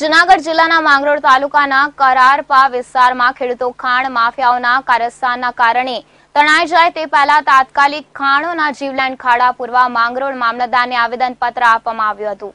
જુનાગઢ જિલ્લાના માંગરોળ તાલુકાના કરારપા વિસ્તારમાં ખેડૂતો ખાણ માફિયાઓના કારસ્તાનના કારણે તણાઈ જાય તે પહેલા તાત્કાલિક ખાણોના જીવલેણ ખાડા પૂરવા માંગરોળ મામલતદારને આવેદનપત્ર આપવામાં આવ્યું હતું.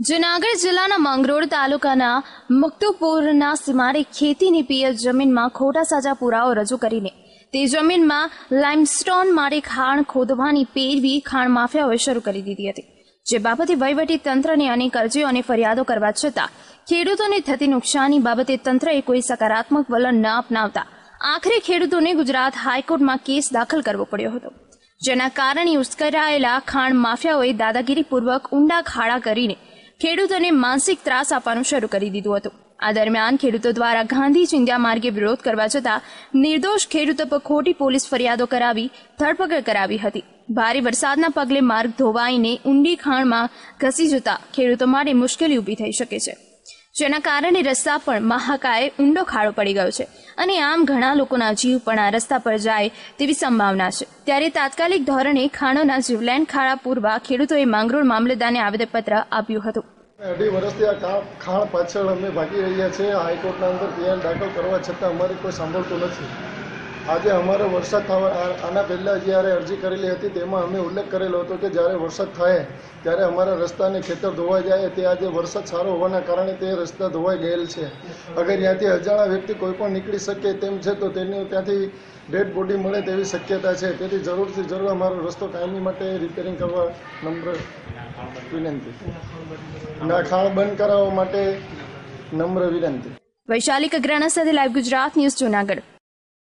જુનાગઢ જિલ્લાના માંગરોળ તાલુકાના મુક્તુપુરના સીમારે ખેતીની પિયત જમીનમાં ખોટા સાચા પુરાવો રજૂ કરીને તે જમીનમાં લાઇમસ્ટોન મારી ખાણ ખોદવાની પેરવી ખાણ માફિયાઓએ શરૂ કરી દીધી હતી. જે બાબતે વહીવટી તંત્રને અનેક અરજીઓ અને ફરિયાદો કરવા છતાં ખેડૂતોને થતી નુકસાની બાબતે તંત્રએ કોઈ સકારાત્મક વલણ ન અપનાવતા આખરે ખેડૂતોને ગુજરાત હાઈકોર્ટમાં કેસ દાખલ કરવો પડ્યો હતો. જેના કારણે ઉશ્કેરાયેલા ખાણ માફિયાઓએ દાદાગીરીપૂર્વક ઊંડા ખાડા કરીને ખેડૂતોને માનસિક ત્રાસ આપવાનું શરૂ કરી દીધું હતું. આ દરમિયાન ખેડૂતો દ્વારા ગાંધી ચિંધ્યા માર્ગે વિરોધ કરવા છતાં નિર્દોષ ખેડૂતો પર ખોટી પોલીસ ફરિયાદો કરાવી, ધરપકડ કરાવી હતી. ભારે વરસાદના પગલે માર્ગ ધોવાઈને ઊંડી ખાણમાં ઘસી જતા ખેડૂતો માટે મુશ્કેલી ઊભી થઈ શકે છે. જેના કારણે રસ્તા પર મહાકાય ઊંડો ખાડો પડી ગયો છે અને આમ ઘણા લોકોના જીવ પણ આ રસ્તા પર જાય તેવી સંભાવના છે. ત્યારે તાત્કાલિક ધોરણે ખાણોના જીવલેણ ખાડા પૂરવા ખેડૂતોએ માંગરોળ મામલતદારને આવેદનપત્ર આપ્યું હતું. અઢી વર્ષથી આ ખાણ પાછળ અમે ભાગી રહ્યા છીએ. હાઈકોર્ટના અંદર પીએન દાખલ કરવા છતાં અમારી કોઈ સાંભળતું નથી. આજે અમારો વરસાદ થવા આના પહેલાં જ્યારે અરજી કરેલી હતી, તેમાં અમે ઉલ્લેખ કરેલો હતો કે જ્યારે વરસાદ થાય, ત્યારે અમારા રસ્તાને ખેતર ધોવાઈ જાય, તે આજે વરસાદ સારો હોવાના કારણે તે રસ્તા ધોવાઈ ગયેલ છે. અગર ત્યાંથી અજાણા વ્યક્તિ કોઈ પણ નીકળી શકે તેમ છે, તો તેની ત્યાંથી ડેડ બોડી મળે તેવી શક્યતા છે. તેથી જરૂરથી જરૂર અમારો રસ્તો કાયમી માટે રિપેરિંગ કરવા નમ્ર વિનંતી. ખાણ બંધ કરાવવા માટે નમ્ર વિનંતી. વૈશાલી કગરાણા સાથે લાઈવ ગુજરાત ન્યૂઝ જુનાગઢ.